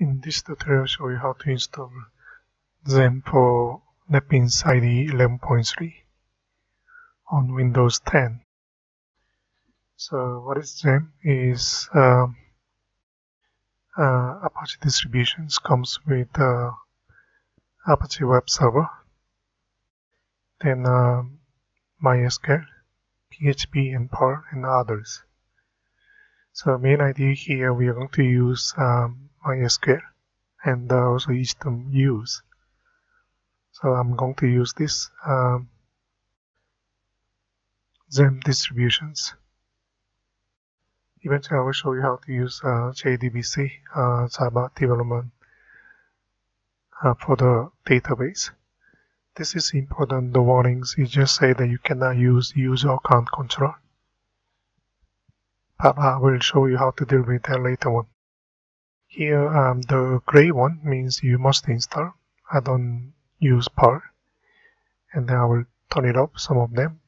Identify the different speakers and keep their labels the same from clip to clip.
Speaker 1: In this tutorial, I'll show you how to install XAMPP for NetBeans IDE 11.3 on Windows 10. So what is XAMPP is um, uh, Apache distributions comes with uh, Apache web server, then um, MySQL, PHP and Perl and others. So main idea here we are going to use um, MySQL and also easy to use. So I'm going to use this um, distributions. Eventually I will show you how to use uh, JDBC, uh, Java development uh, for the database. This is important, the warnings, it just say that you cannot use user account control. But I will show you how to deal with that later on. Here, um, the gray one means you must install. I don't use Perl. And then I will turn it up, some of them.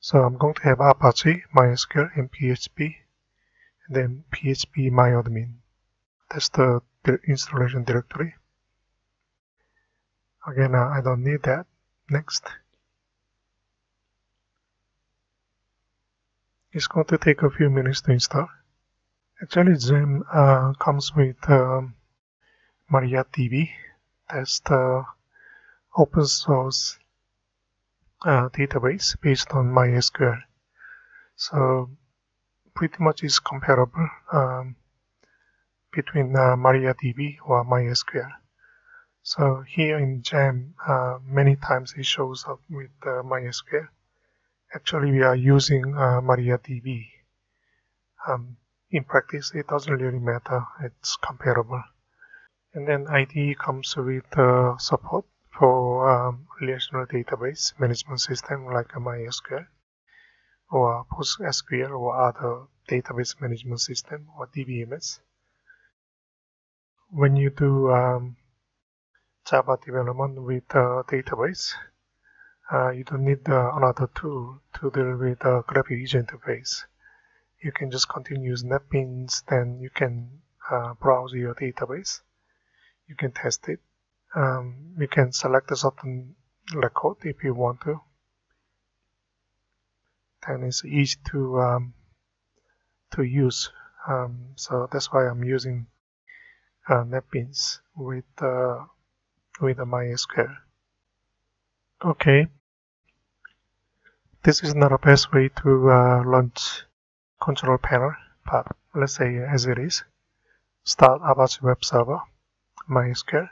Speaker 1: So I'm going to have Apache, MySQL, and PHP. And then PHP myadmin. That's the installation directory. Again, uh, I don't need that. Next. It's going to take a few minutes to install. Actually, XAMPP uh, comes with um, MariaDB. That's the open source uh, database based on MySQL. So pretty much is comparable um, between uh, MariaDB or MySQL. So here in XAMPP, uh, many times it shows up with uh, MySQL. Actually, we are using uh, MariaDB. Um, in practice, it doesn't really matter. It's comparable. And then IDE comes with uh, support for um, relational database management system like MySQL or PostgreSQL or other database management system or DBMS. When you do um, Java development with a database, uh, you don't need uh, another tool to deal with the graphical user interface you can just continue using NetBeans, then you can uh, browse your database. You can test it. Um, you can select a certain record if you want to. Then it's easy to um, to use. Um, so that's why I'm using uh, NetBeans with uh, with the MySQL. Okay, this is not the best way to uh, launch control panel, but let's say as it is. Start Apache Web Server, MySQL.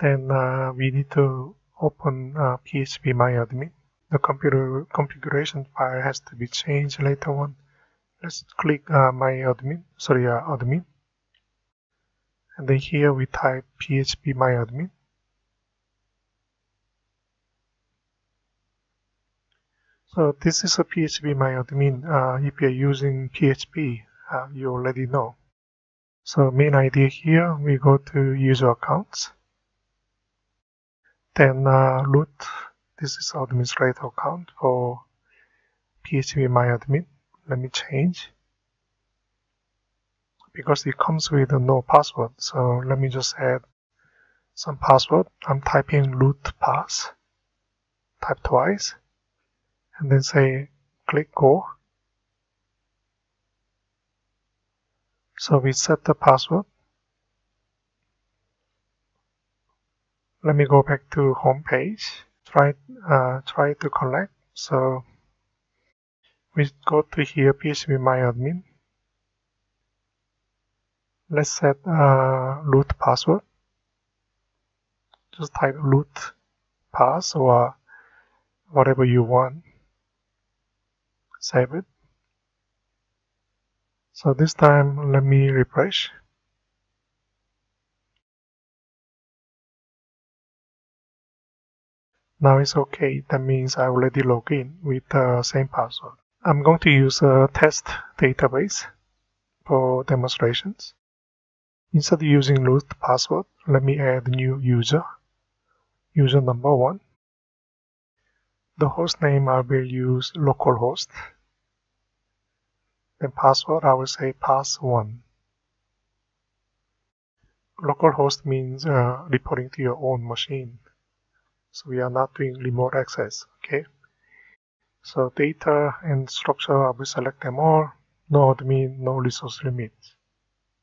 Speaker 1: Then uh, we need to open uh, PHP MyAdmin. The computer configuration file has to be changed later on. Let's click uh, MyAdmin, sorry, uh, admin. And then here we type PHP MyAdmin. So this is a PHP MyAdmin. Uh, if you're using PHP, uh, you already know. So main idea here, we go to user accounts. Then uh, root, this is administrator account for PHP MyAdmin. Let me change. Because it comes with no password, so let me just add some password. I'm typing root pass. Type twice and then say click go. So we set the password. Let me go back to home page. Try uh, try to connect. So we go to here PHP MyAdmin. Let's set uh, root password. Just type root pass or whatever you want save it. So this time let me refresh. Now it's okay. That means I already log in with the same password. I'm going to use a test database for demonstrations. Instead of using root password, let me add new user, user number one. The host name I will use localhost. Then password I will say pass1. localhost means uh, reporting to your own machine. So we are not doing remote access, okay? So data and structure, I will select them all. No admin, no resource limit.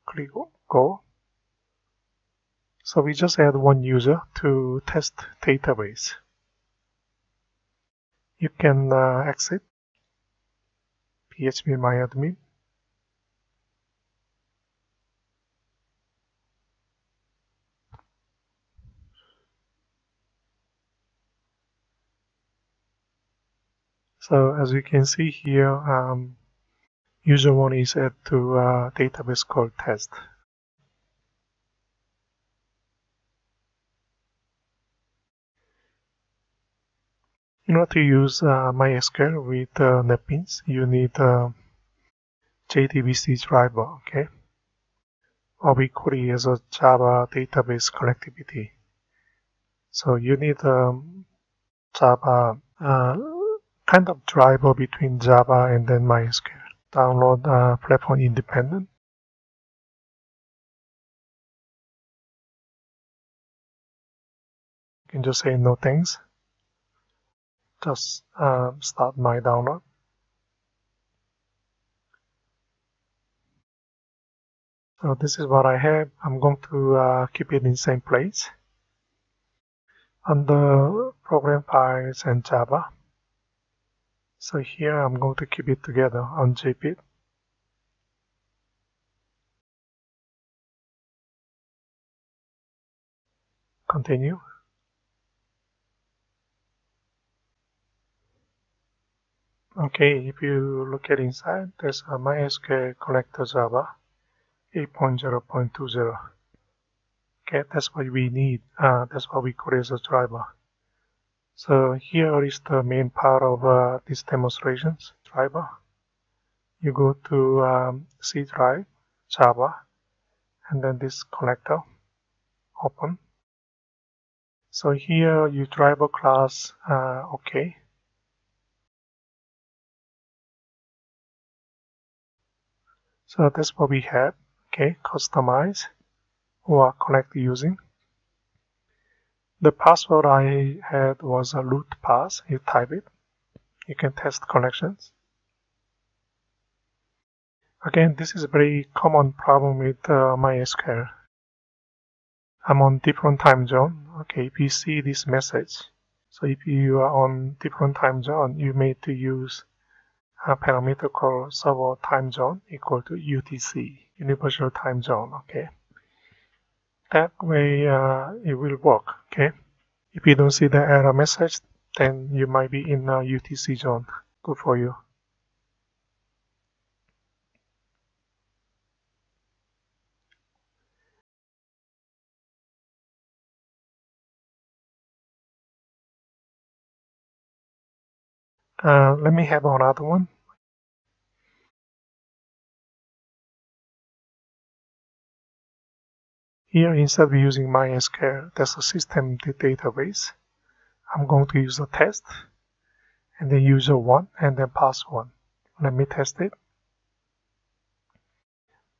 Speaker 1: Click go. So we just add one user to test database. You can uh, exit php myadmin So as you can see here, um, user one is added to a database called test. In order to use uh, MySQL with uh, NetBeans, you need uh, JDBC driver, okay? Or we call it as a Java database connectivity. So you need um, Java uh, kind of driver between Java and then MySQL. Download uh, platform independent. You can just say no thanks. Just start my download. So this is what I have. I'm going to uh, keep it in same place. Under program files and Java, so here I'm going to keep it together on JPEG. Continue. Okay, if you look at inside, there's a MySQL connector Java 8.0.20. Okay, that's what we need. Uh, that's what we call as a driver. So here is the main part of uh, this demonstrations driver. You go to um, C drive, Java, and then this connector, open. So here you driver class, uh, okay. So that's what we have, okay, customize or connect using. The password I had was a root pass. You type it. You can test connections. Again, this is a very common problem with uh, MySQL. I'm on different time zone. Okay, if you see this message, so if you are on different time zone, you may to use a parameter called server time zone equal to UTC, Universal Time Zone. Okay? That way uh, it will work okay? If you don't see the error message then you might be in a UTC zone. Good for you uh, let me have another one Here, instead of using MySQL, that's a system database. I'm going to use a test, and then user 1, and then pass 1. Let me test it.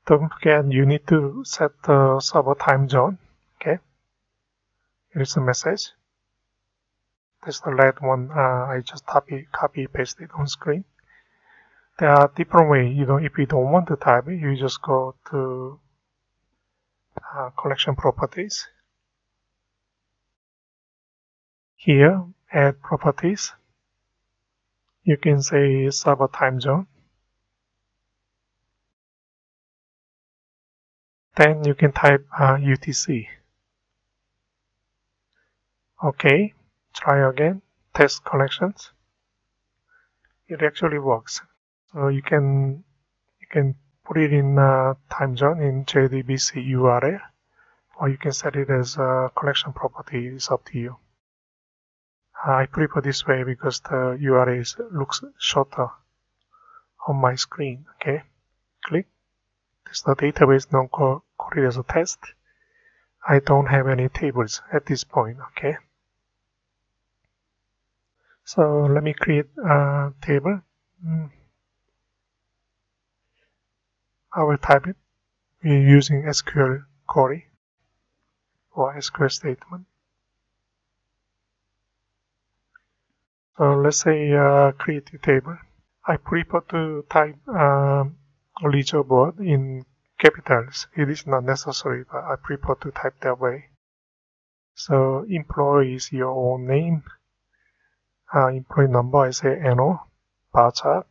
Speaker 1: Don't forget, you need to set the server time zone. Okay. Here's the message. That's the red one. Uh, I just copy, copy paste it on screen. There are different ways. You know, if you don't want to type it, you just go to uh, collection properties. Here, add properties. You can say server time zone. Then you can type uh, UTC. Okay, try again, test connections. It actually works. So you can you can put it in time zone in JDBC URL, or you can set it as a collection property. It's up to you. I prefer this way because the URL looks shorter on my screen. Okay, click. This is the database non coded as a test. I don't have any tables at this point. Okay. So let me create a table. Mm. I will type it. Using SQL query. or SQL statement. So let's say uh, create a table. I prefer to type uh, leaderboard in capitals. It is not necessary, but I prefer to type that way. So employee is your own name. Uh, employee number I say NO, varchar.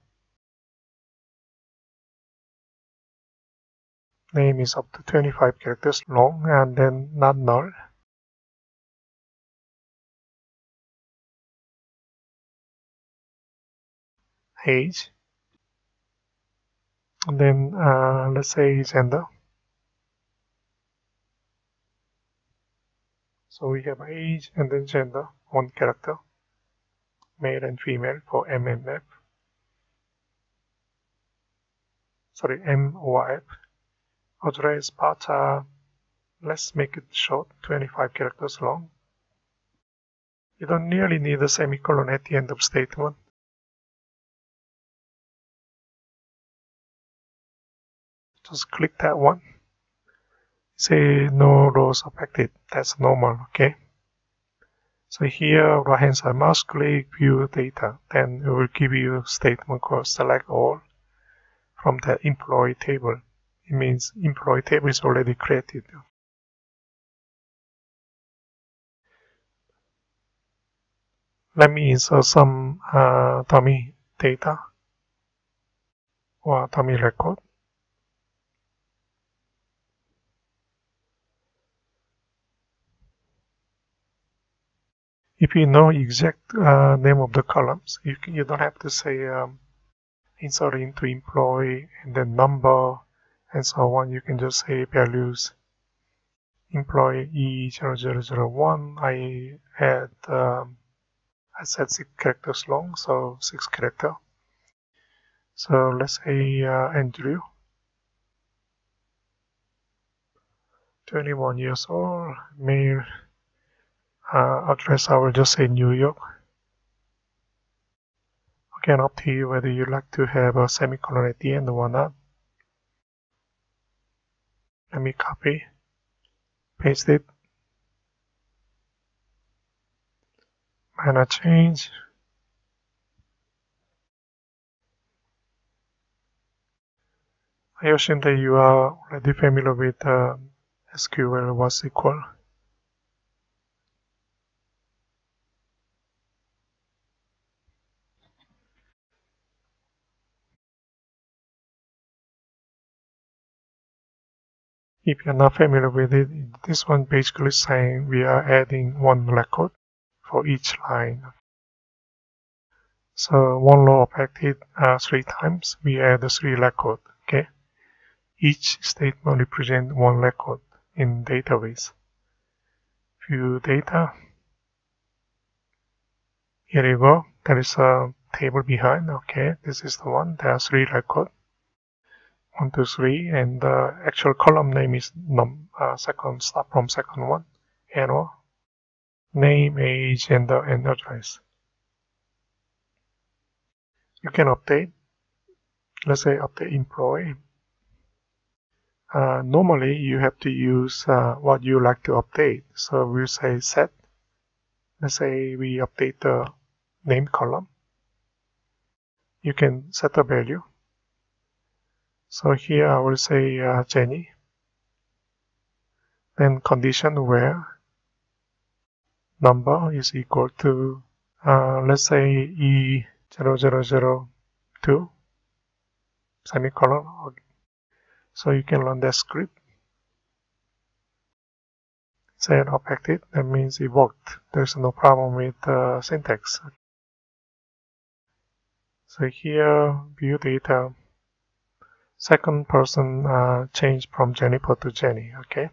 Speaker 1: Name is up to 25 characters long and then not null. Age and then uh, let's say gender so we have age and then gender one character male and female for MMF sorry MOF address part uh, let's make it short 25 characters long. You don't nearly need a semicolon at the end of statement. Just click that one. Say no rows affected. That's normal okay so here right hand side mouse click view data. Then it will give you statement called select all from the employee table. It means employee table is already created. Let me insert some uh, dummy data or dummy record if you know exact uh, name of the columns, you, you don't have to say um, insert into employee and then number and so on. You can just say values employee E0001. I had um, I said six characters long, so six character. So let's say uh, Andrew, 21 years old, male uh, address, I will just say New York. Again, up to you whether you like to have a semicolon at the end or not. Let me copy, paste it, minor change. I assume that you are already familiar with uh, SQL was equal. If you're not familiar with it, this one basically saying we are adding one record for each line. So one row affected uh, three times, we add three record. Okay, each statement represents one record in database. View data. Here you go. There is a table behind. Okay, this is the one. There are three records one, two, three, and the actual column name is num uh, second start from second one, arrow, name, age, and gender, and address. You can update. Let's say update employee. Uh, normally, you have to use uh, what you like to update. So we'll say set. Let's say we update the name column. You can set a value so here I will say uh, Jenny. Then condition where number is equal to, uh, let's say E0002 semicolon. So you can run that script. Say it affected, that means it worked. There's no problem with uh, syntax. So here, view data second person uh, change from Jennifer to Jenny, okay?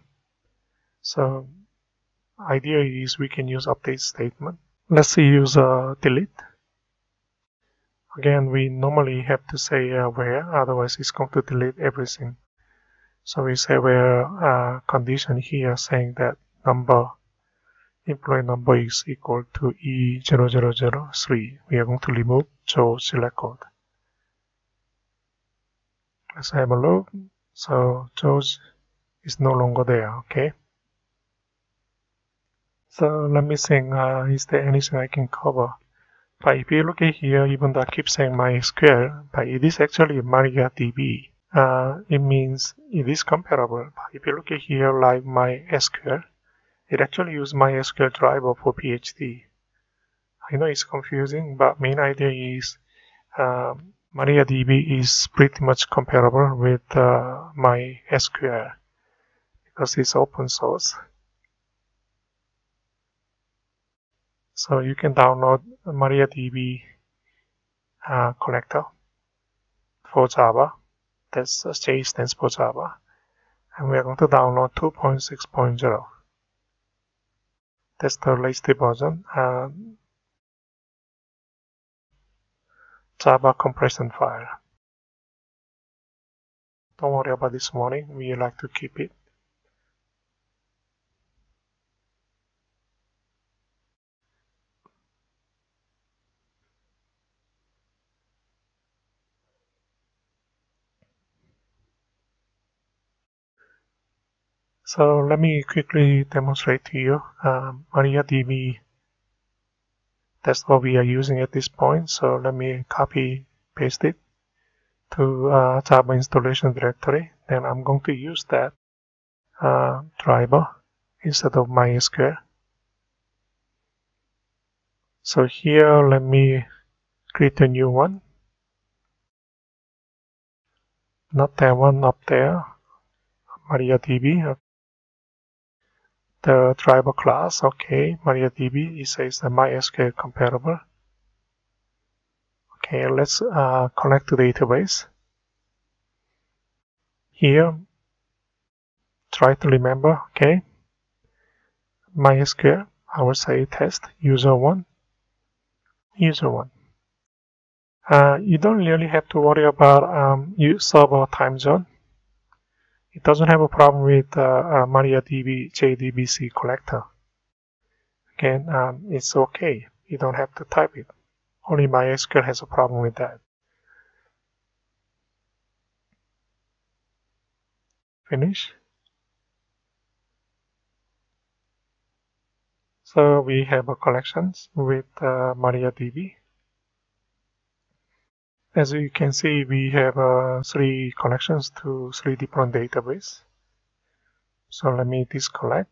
Speaker 1: So idea is we can use update statement. Let's use uh, delete. Again, we normally have to say uh, where, otherwise it's going to delete everything. So we say where uh, condition here saying that number, employee number is equal to E0003. We are going to remove Joe's record. Let's have a look. So George is no longer there, okay? So let me think, uh, is there anything I can cover? But if you look at here, even though I keep saying MySQL, but it is actually MariaDB. Uh, it means it is comparable. But if you look at here, like MySQL, it actually uses MySQL driver for PHP. I know it's confusing, but main idea is um, MariaDB is pretty much comparable with uh, MySQL because it's open source. So you can download MariaDB uh, connector for Java. That's uh, J stands for Java. And we are going to download 2.6.0. That's the latest version. Uh, Java compression file. Don't worry about this morning, we like to keep it. So let me quickly demonstrate to you um, MariaDB that's what we are using at this point. So let me copy paste it to uh, Java installation directory. Then I'm going to use that uh, driver instead of MySQL. So here, let me create a new one. Not that one up there, MariaDB the driver class, okay, MariaDB, it says the MySQL compatible. Okay, let's uh, connect to the database. Here, try to remember, okay, MySQL, I will say test user one, user one. Uh, you don't really have to worry about um, server time zone it doesn't have a problem with uh, uh, MariaDB JDBC connector. Again, um, it's okay. You don't have to type it. Only MySQL has a problem with that. Finish. So we have a collections with uh, MariaDB. As you can see, we have uh, three connections to three different databases. So let me disconnect.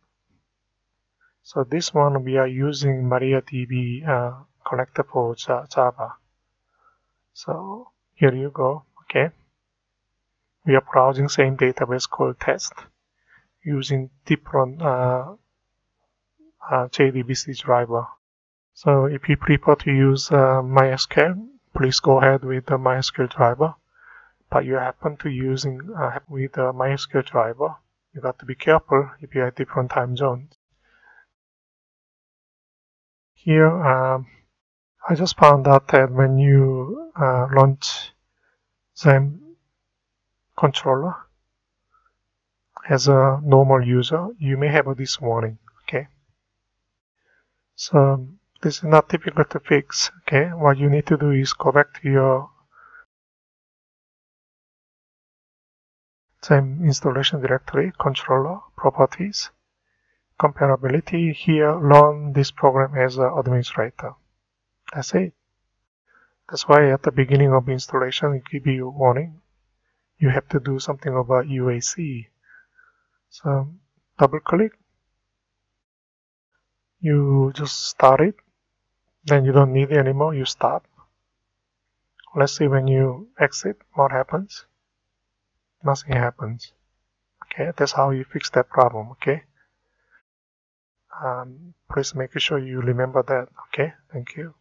Speaker 1: So this one we are using MariaDB uh, connector for Java. So here you go. Okay. We are browsing same database called test using different uh, uh, JDBC driver. So if you prefer to use uh, MySQL, please go ahead with the MySQL driver. But you happen to using uh, with the MySQL driver, you got to be careful if you have different time zones. Here, um, I just found out that when you uh, launch XAMPP controller as a normal user, you may have this warning. Okay, so this is not difficult to fix. Okay, what you need to do is go back to your same installation directory, controller, properties, comparability. Here, run this program as an administrator. That's it. That's why at the beginning of installation, it give you a warning. You have to do something about UAC. So double click. You just start it then you don't need it anymore you stop. Let's see when you exit what happens? Nothing happens. Okay that's how you fix that problem okay? Um, please make sure you remember that okay? Thank you